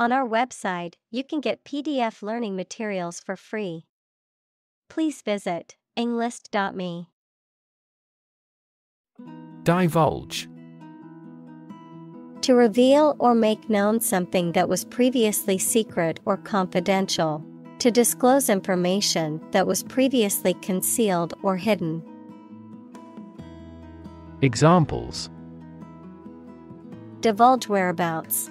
On our website, you can get PDF learning materials for free. Please visit englist.me. Divulge. To reveal or make known something that was previously secret or confidential. To disclose information that was previously concealed or hidden. Examples Divulge whereabouts.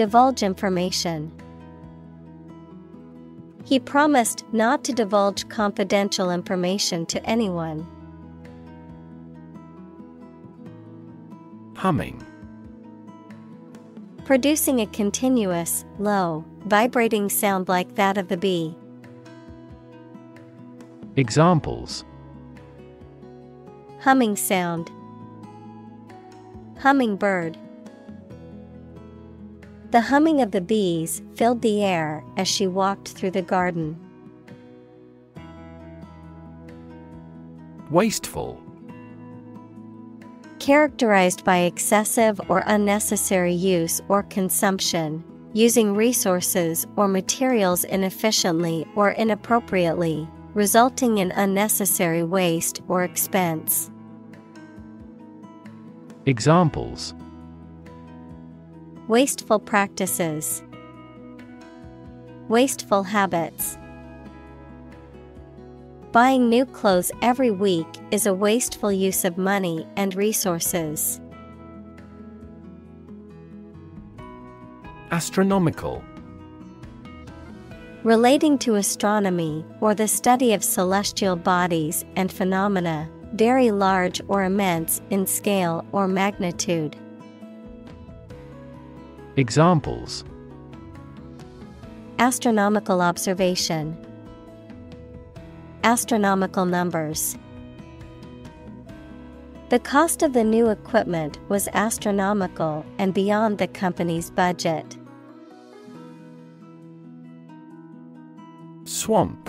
Divulge information. He promised not to divulge confidential information to anyone. Humming. Producing a continuous, low, vibrating sound like that of the bee. Examples Humming sound. Hummingbird. The humming of the bees filled the air as she walked through the garden. Wasteful. Characterized by excessive or unnecessary use or consumption, using resources or materials inefficiently or inappropriately, resulting in unnecessary waste or expense. Examples Wasteful practices, Wasteful habits. Buying new clothes every week is a wasteful use of money and resources. Astronomical. Relating to astronomy or the study of celestial bodies and phenomena, very large or immense in scale or magnitude. Examples Astronomical observation, Astronomical numbers. The cost of the new equipment was astronomical and beyond the company's budget. Swamp.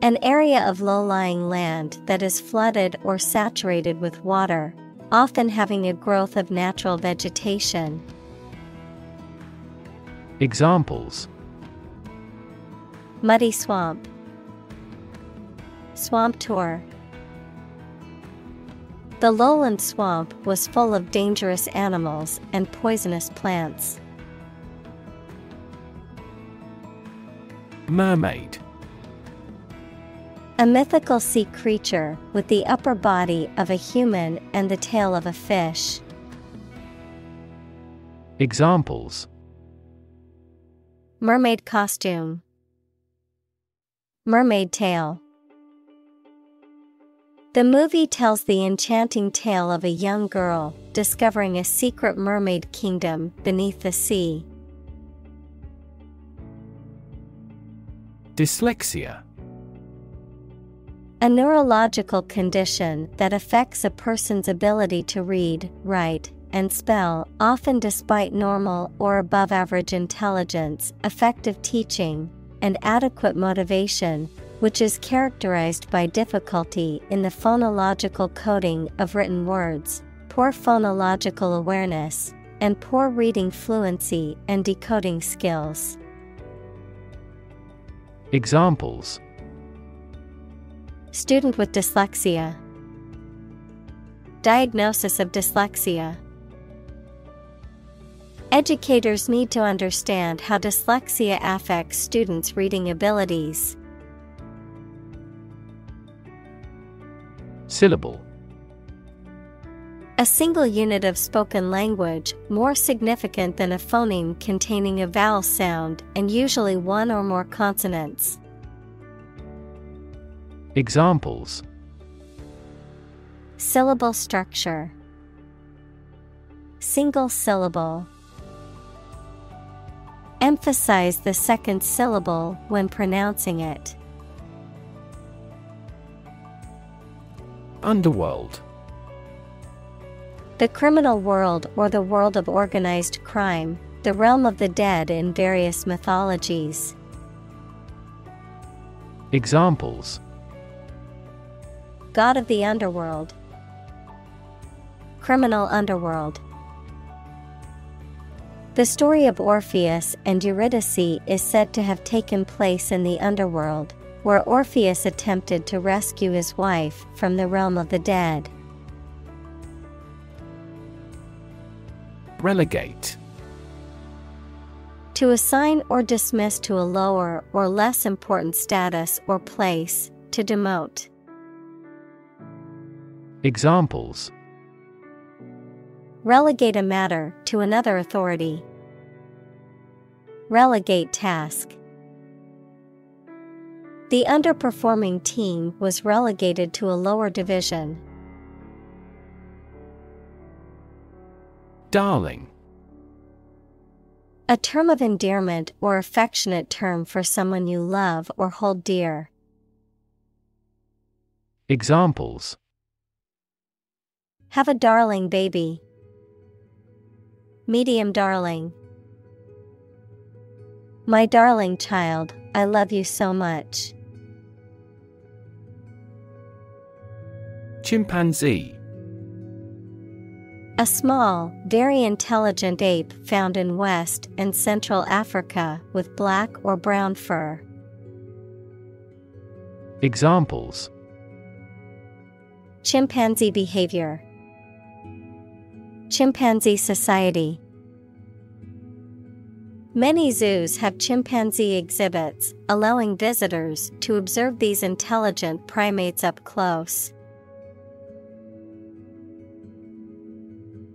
An area of low lying land that is flooded or saturated with water, often having a growth of natural vegetation. Examples Muddy swamp, Swamp tour. The lowland swamp was full of dangerous animals and poisonous plants. Mermaid. A mythical sea creature with the upper body of a human and the tail of a fish. Examples Mermaid costume, Mermaid tail. The movie tells the enchanting tale of a young girl discovering a secret mermaid kingdom beneath the sea. Dyslexia. A neurological condition that affects a person's ability to read, write, and spell, often despite normal or above average intelligence, effective teaching, and adequate motivation, which is characterized by difficulty in the phonological coding of written words, poor phonological awareness, and poor reading fluency and decoding skills. Examples Student with dyslexia. Diagnosis of dyslexia. Educators need to understand how dyslexia affects students' reading abilities. Syllable A single unit of spoken language, more significant than a phoneme containing a vowel sound and usually one or more consonants. Examples Syllable structure Single syllable. Emphasize the second syllable when pronouncing it. Underworld The criminal world or the world of organized crime, the realm of the dead in various mythologies. Examples God of the underworld. Criminal underworld. The story of Orpheus and Eurydice is said to have taken place in the underworld, where Orpheus attempted to rescue his wife from the realm of the dead. Relegate To assign or dismiss to a lower or less important status or place, to demote. Examples Relegate a matter to another authority. Relegate task. The underperforming team was relegated to a lower division. Darling A term of endearment or affectionate term for someone you love or hold dear. Examples Have a darling baby. Medium darling. My darling child, I love you so much. Chimpanzee A small, very intelligent ape found in West and Central Africa with black or brown fur. Examples Chimpanzee behavior. Chimpanzee Society Many zoos have chimpanzee exhibits, allowing visitors to observe these intelligent primates up close.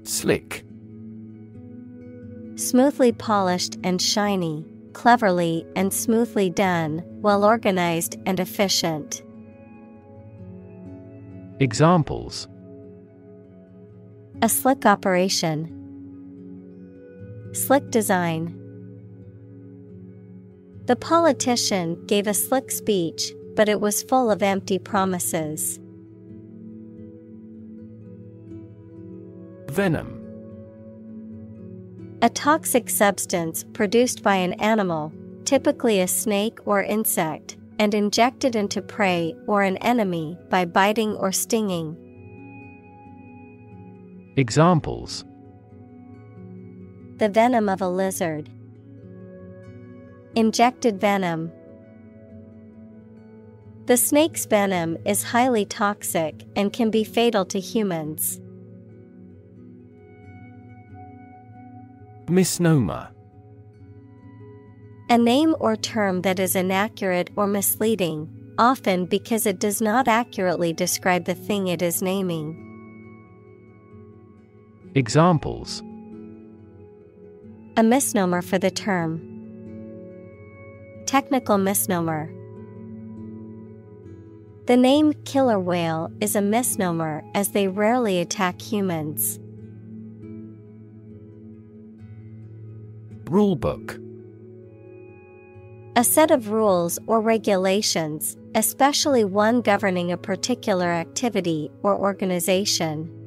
Slick Smoothly polished and shiny, cleverly and smoothly done, well organized and efficient. Examples A slick operation. Slick design. The politician gave a slick speech, but it was full of empty promises. Venom A toxic substance produced by an animal, typically a snake or insect, and injected into prey or an enemy by biting or stinging. Examples The venom of a lizard. Injected venom. The snake's venom is highly toxic and can be fatal to humans. Misnomer A name or term that is inaccurate or misleading, often because it does not accurately describe the thing it is naming. Examples A misnomer for the term. Technical misnomer. The name killer whale is a misnomer as they rarely attack humans. Rulebook A set of rules or regulations, especially one governing a particular activity or organization.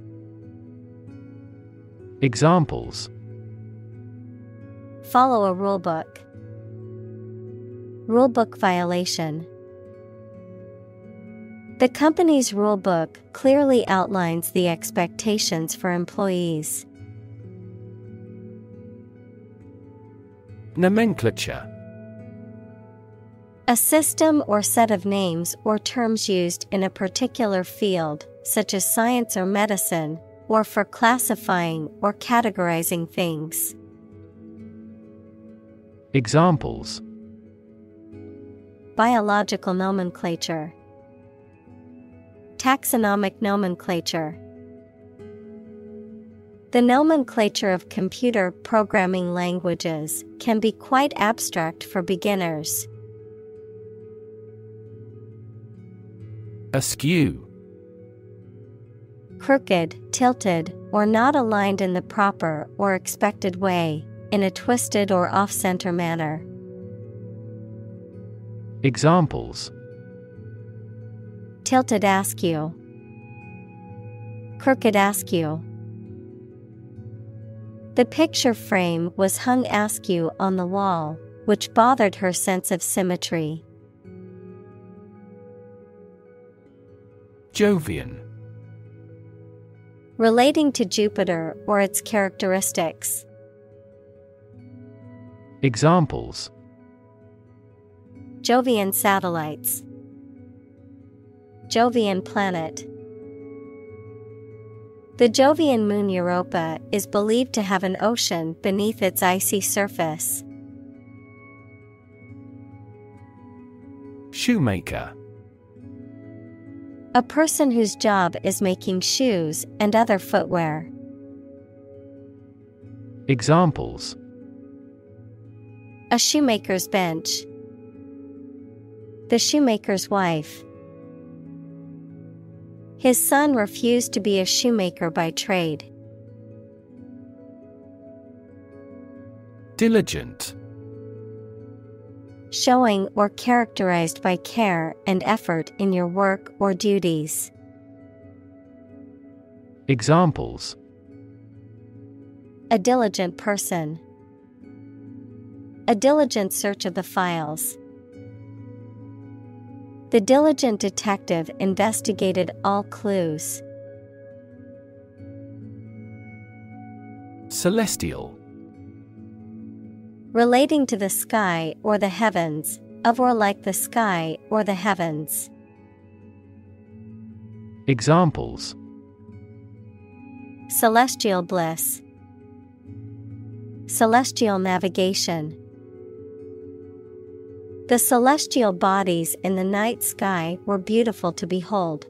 Examples Follow a rulebook. Rulebook violation. The company's rulebook clearly outlines the expectations for employees. Nomenclature A system or set of names or terms used in a particular field, such as science or medicine, or for classifying or categorizing things. Examples Biological nomenclature, Taxonomic nomenclature. The nomenclature of computer programming languages can be quite abstract for beginners. Askew Crooked, tilted, or not aligned in the proper or expected way, in a twisted or off center manner. Examples Tilted askew, Crooked askew. The picture frame was hung askew on the wall, which bothered her sense of symmetry. Jovian Relating to Jupiter or its characteristics. Examples Jovian satellites, Jovian planet. The Jovian moon Europa is believed to have an ocean beneath its icy surface. Shoemaker A person whose job is making shoes and other footwear. Examples A shoemaker's bench. The shoemaker's wife. His son refused to be a shoemaker by trade. Diligent Showing or characterized by care and effort in your work or duties. Examples A diligent person. A diligent search of the files. The diligent detective investigated all clues. Celestial Relating to the sky or the heavens, of or like the sky or the heavens. Examples Celestial bliss. Celestial navigation. The celestial bodies in the night sky were beautiful to behold.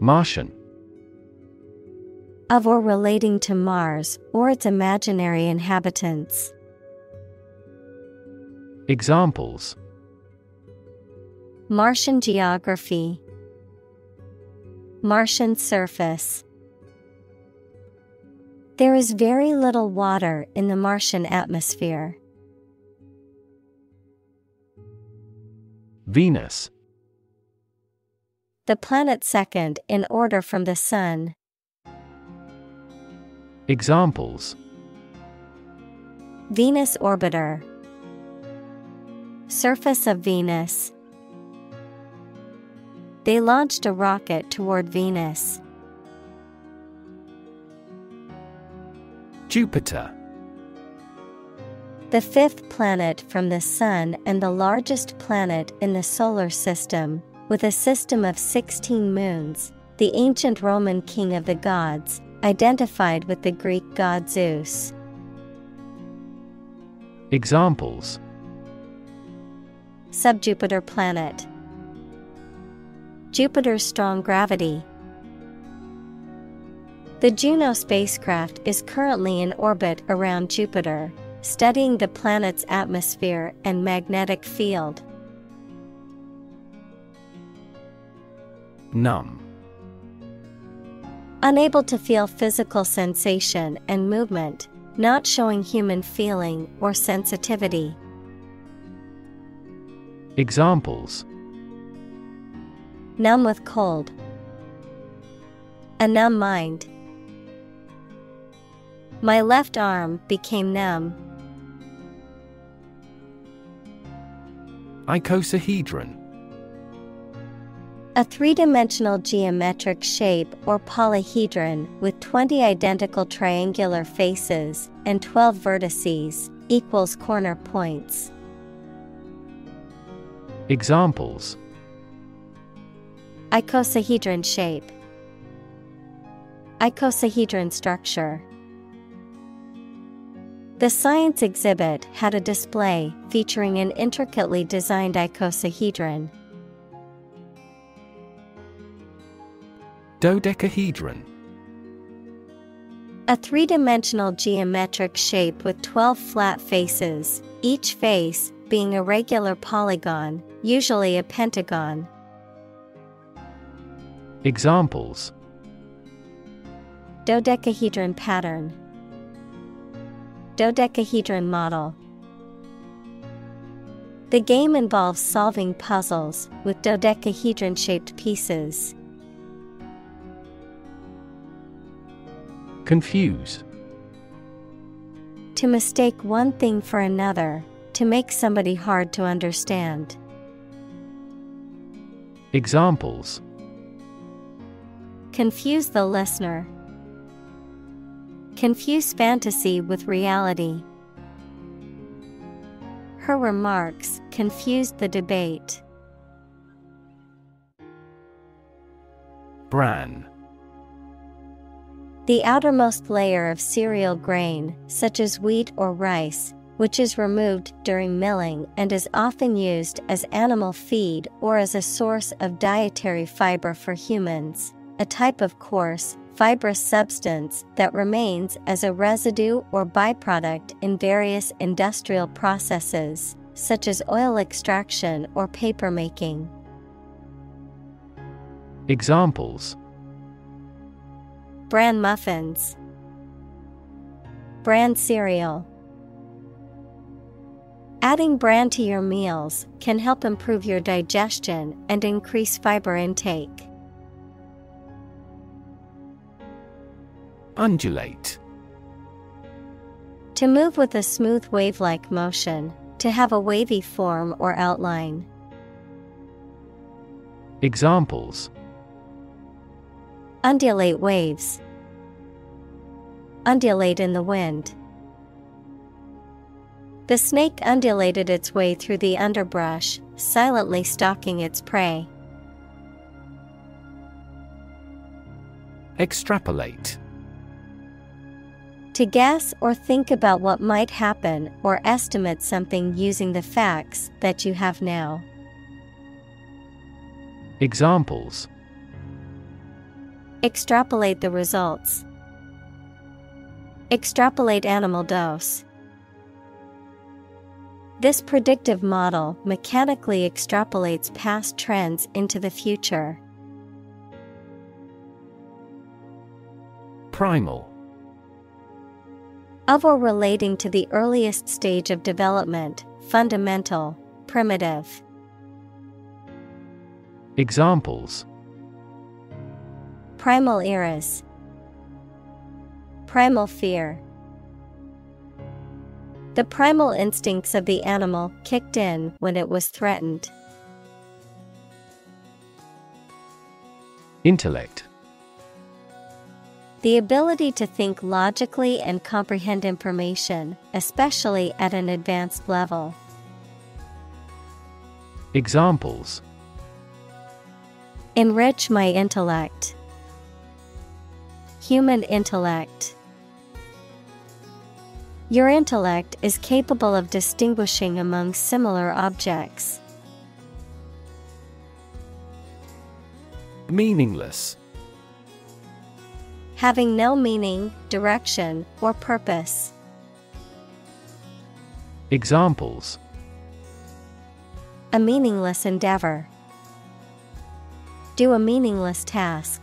Martian Of or relating to Mars or its imaginary inhabitants. Examples Martian geography. Martian surface. There is very little water in the Martian atmosphere. Venus The planet second in order from the Sun. Examples Venus orbiter. Surface of Venus. They launched a rocket toward Venus. Jupiter The fifth planet from the Sun and the largest planet in the Solar System, with a system of 16 moons, the ancient Roman king of the gods, identified with the Greek god Zeus. Examples Subjupiter planet. Jupiter's strong gravity. The Juno spacecraft is currently in orbit around Jupiter, studying the planet's atmosphere and magnetic field. Numb Unable to feel physical sensation and movement, not showing human feeling or sensitivity. Examples Numb with cold. A numb mind. My left arm became numb. Icosahedron A three dimensional geometric shape or polyhedron with 20 identical triangular faces and 12 vertices equals corner points. Examples Icosahedron shape. Icosahedron structure. The science exhibit had a display featuring an intricately designed icosahedron. Dodecahedron A three dimensional geometric shape with 12 flat faces, each face being a regular polygon, usually a pentagon. Examples Dodecahedron pattern. Dodecahedron model. The game involves solving puzzles with dodecahedron shaped pieces. Confuse To mistake one thing for another, to make somebody hard to understand. Examples Confuse the listener. Confuse fantasy with reality. Her remarks confused the debate. Bran. The outermost layer of cereal grain, such as wheat or rice, which is removed during milling and is often used as animal feed or as a source of dietary fiber for humans, a type of coarse, fibrous substance that remains as a residue or byproduct in various industrial processes, such as oil extraction or paper making. Examples Bran muffins, Bran cereal. Adding bran to your meals can help improve your digestion and increase fiber intake. Undulate. To move with a smooth wave like motion, to have a wavy form or outline. Examples Undulate waves. Undulate in the wind. The snake undulated its way through the underbrush, silently stalking its prey. Extrapolate. To guess or think about what might happen or estimate something using the facts that you have now. Examples Extrapolate the results. Extrapolate animal dose. This predictive model mechanically extrapolates past trends into the future. Primal. Of or relating to the earliest stage of development, fundamental, primitive. Examples Primal eras. Primal fear. The primal instincts of the animal kicked in when it was threatened. Intellect. The ability to think logically and comprehend information, especially at an advanced level. Examples Enrich my intellect. Human intellect. Your intellect is capable of distinguishing among similar objects. Meaningless. Having no meaning, direction, or purpose. Examples A meaningless endeavor. Do a meaningless task.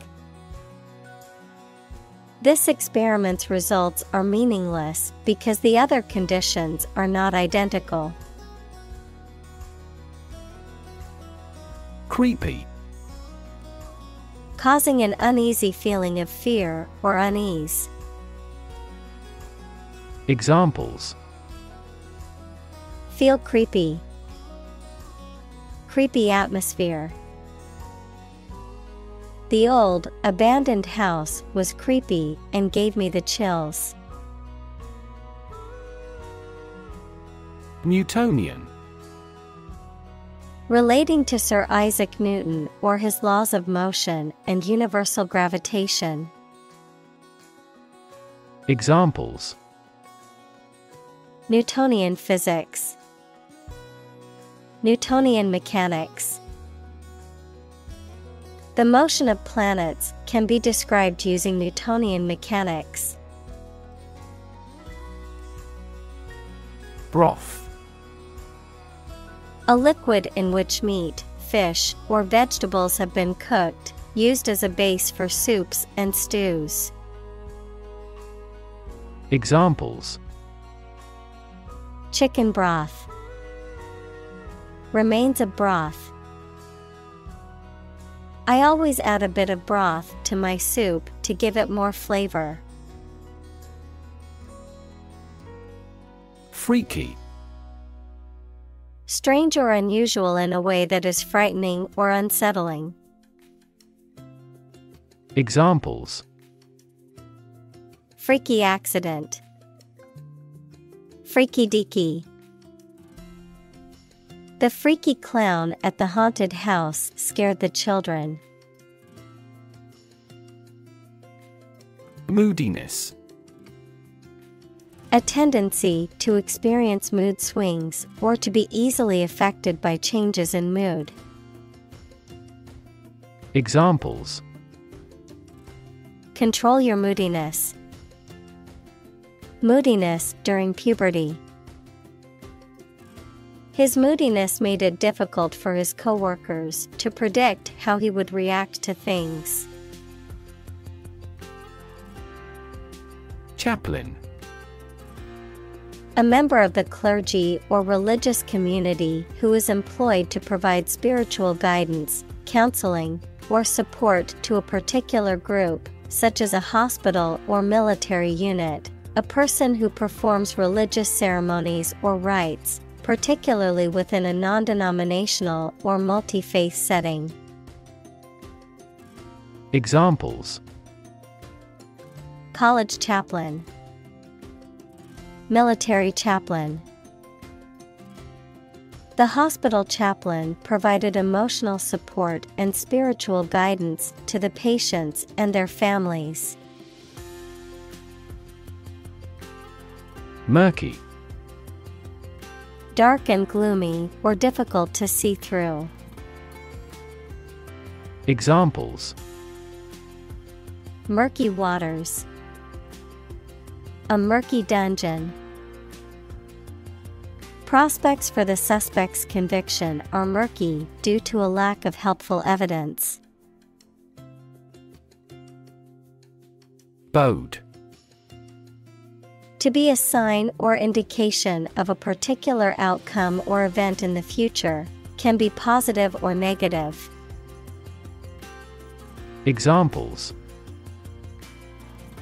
This experiment's results are meaningless because the other conditions are not identical. Creepy. Causing an uneasy feeling of fear or unease. Examples Feel creepy. Creepy atmosphere. The old, abandoned house was creepy and gave me the chills. Newtonian. Relating to Sir Isaac Newton or his laws of motion and universal gravitation. Examples Newtonian physics, Newtonian mechanics. The motion of planets can be described using Newtonian mechanics. Broth. A liquid in which meat, fish, or vegetables have been cooked, used as a base for soups and stews. Examples Chicken broth, Remains of broth. I always add a bit of broth to my soup to give it more flavor. Freaky. Strange or unusual in a way that is frightening or unsettling. Examples Freaky accident. Freaky deaky. The freaky clown at the haunted house scared the children. Moodiness. A tendency to experience mood swings or to be easily affected by changes in mood. Examples Control your moodiness. Moodiness during puberty. His moodiness made it difficult for his coworkers to predict how he would react to things. Chaplain. A member of the clergy or religious community who is employed to provide spiritual guidance, counseling, or support to a particular group, such as a hospital or military unit. A person who performs religious ceremonies or rites, particularly within a non denominational or multi faith setting. Examples College chaplain. Military chaplain. The hospital chaplain provided emotional support and spiritual guidance to the patients and their families. Murky. Dark and gloomy or difficult to see through. Examples Murky waters. A murky dungeon. Prospects for the suspect's conviction are murky due to a lack of helpful evidence. Bode. To be a sign or indication of a particular outcome or event in the future, can be positive or negative. Examples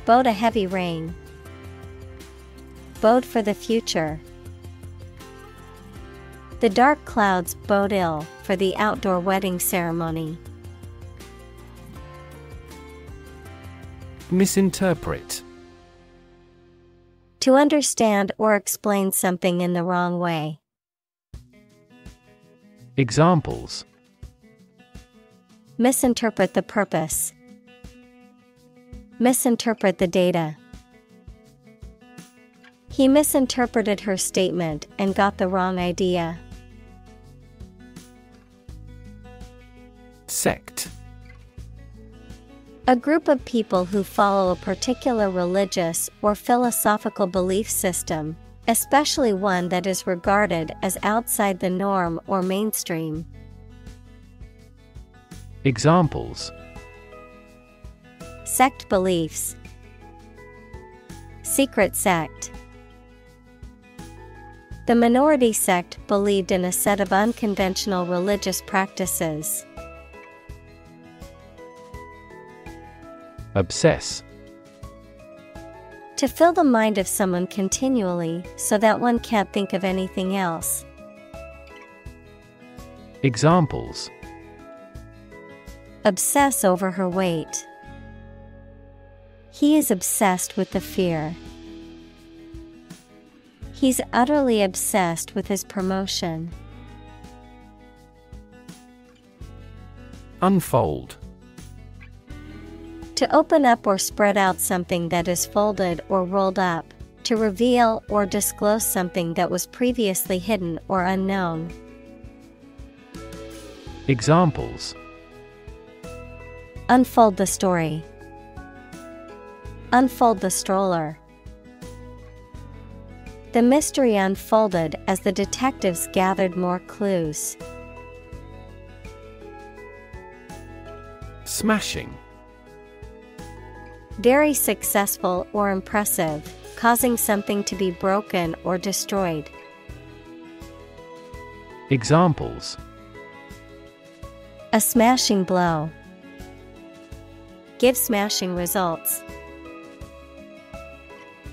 Bode a heavy rain. Bode for the future. The dark clouds bode ill for the outdoor wedding ceremony. Misinterpret. To understand or explain something in the wrong way. Examples Misinterpret the purpose. Misinterpret the data. He misinterpreted her statement and got the wrong idea. Sect. A group of people who follow a particular religious or philosophical belief system, especially one that is regarded as outside the norm or mainstream. Examples Sect beliefs, Secret sect. The minority sect believed in a set of unconventional religious practices. Obsess. To fill the mind of someone continually so that one can't think of anything else. Examples Obsess over her weight. He is obsessed with the fear. He's utterly obsessed with his promotion. Unfold. To open up or spread out something that is folded or rolled up, to reveal or disclose something that was previously hidden or unknown. Examples Unfold the story. Unfold the stroller. The mystery unfolded as the detectives gathered more clues. Smashing. Very successful or impressive, causing something to be broken or destroyed. Examples A smashing blow. Give smashing results.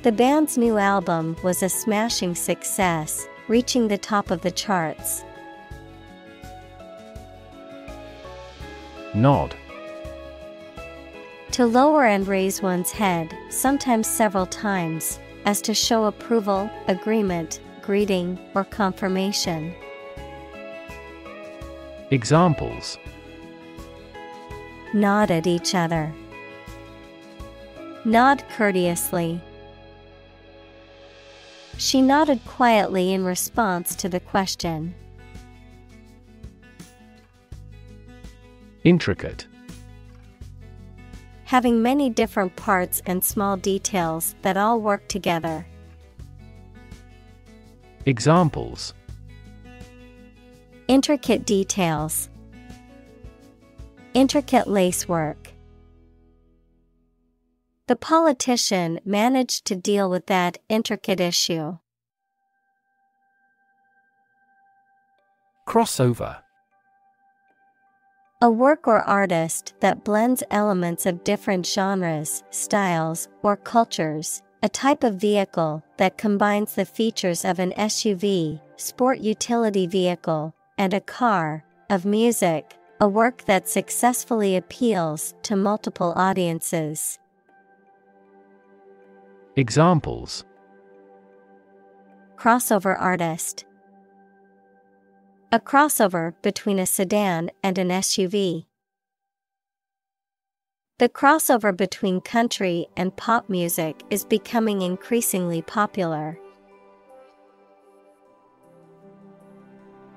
The band's new album was a smashing success, reaching the top of the charts. Nod. To lower and raise one's head, sometimes several times, as to show approval, agreement, greeting, or confirmation. Examples Nod at each other. Nod courteously. She nodded quietly in response to the question. Intricate Having many different parts and small details that all work together. Examples Intricate details. Intricate lacework. The politician managed to deal with that intricate issue. Crossover A work or artist that blends elements of different genres, styles, or cultures. A type of vehicle that combines the features of an SUV, sport utility vehicle, and a car, of music, a work that successfully appeals to multiple audiences. Examples Crossover artist. A crossover between a sedan and an SUV. The crossover between country and pop music is becoming increasingly popular.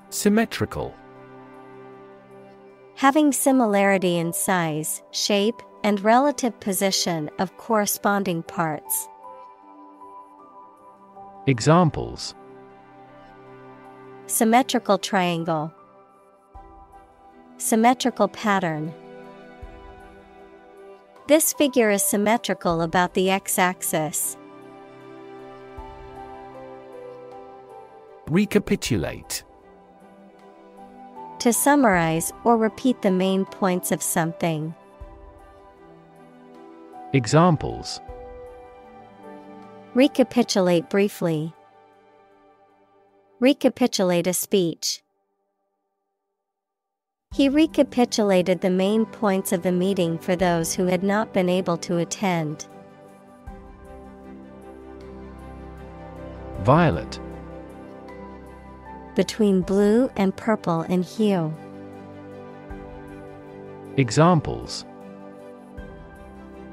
Symmetrical Having similarity in size, shape, and relative position of corresponding parts. Examples Symmetrical triangle. Symmetrical pattern. This figure is symmetrical about the x axis. Recapitulate To summarize or repeat the main points of something. Examples Recapitulate briefly. Recapitulate a speech. He recapitulated the main points of the meeting for those who had not been able to attend. Violet Between blue and purple in hue. Examples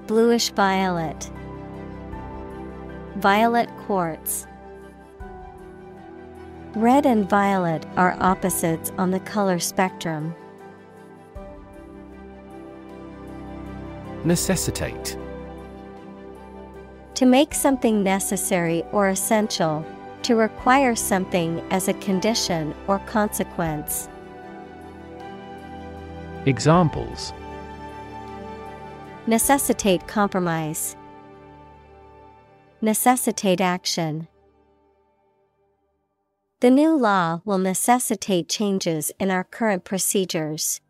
Bluish violet. Violet quartz. Red and violet are opposites on the color spectrum. Necessitate To make something necessary or essential, to require something as a condition or consequence. Examples Necessitate compromise. Necessitate action. The new law will necessitate changes in our current procedures.